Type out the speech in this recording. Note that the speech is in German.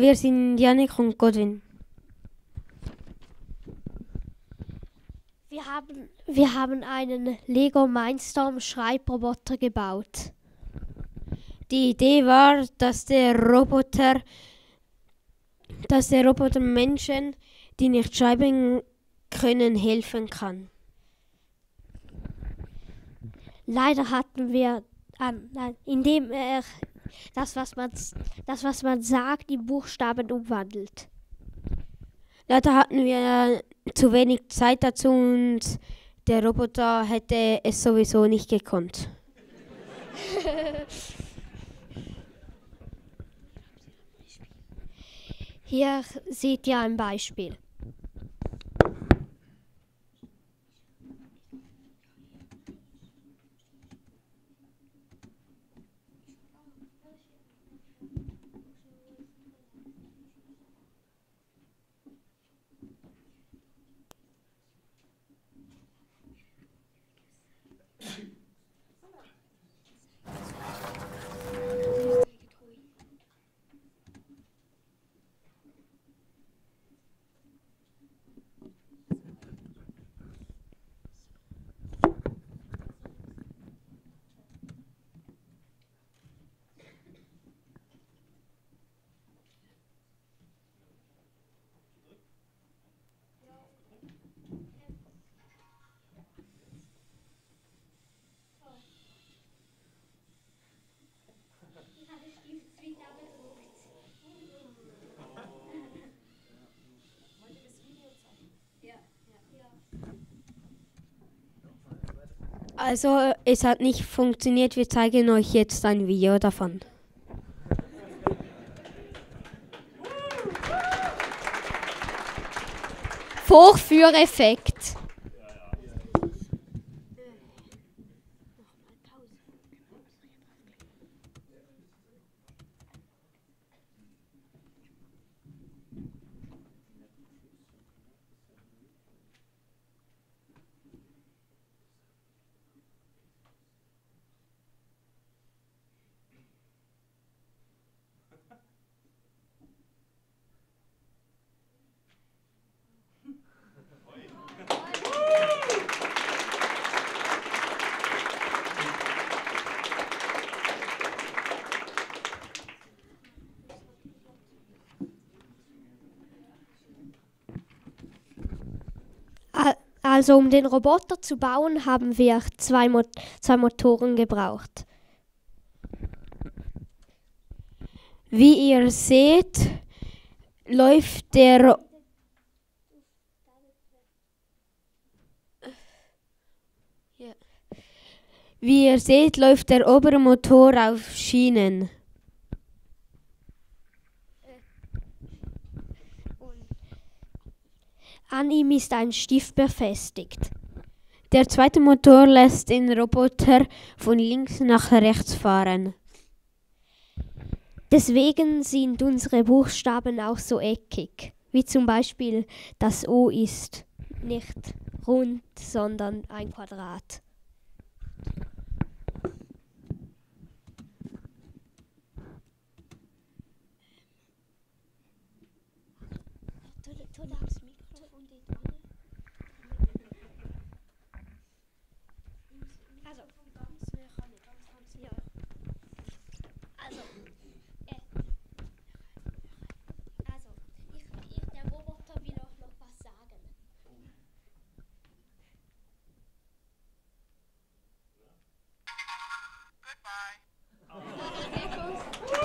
Wir sind Janik und Godwin. Wir haben, wir haben einen Lego Mindstorm Schreibroboter gebaut. Die Idee war, dass der Roboter, dass der Roboter Menschen, die nicht schreiben können, helfen kann. Leider hatten wir, ähm, nein, indem er das, was man, das, was man sagt, in Buchstaben umwandelt. Leider hatten wir zu wenig Zeit dazu und der Roboter hätte es sowieso nicht gekonnt. Hier seht ihr ein Beispiel. Also es hat nicht funktioniert, wir zeigen euch jetzt ein Video davon. Vorführeffekt. Also um den Roboter zu bauen, haben wir zwei, Mo zwei Motoren gebraucht. Wie ihr seht, läuft der. Wie ihr seht, läuft der obere Motor auf Schienen. An ihm ist ein Stift befestigt. Der zweite Motor lässt den Roboter von links nach rechts fahren. Deswegen sind unsere Buchstaben auch so eckig. Wie zum Beispiel das O ist nicht rund, sondern ein Quadrat. Also, Bye.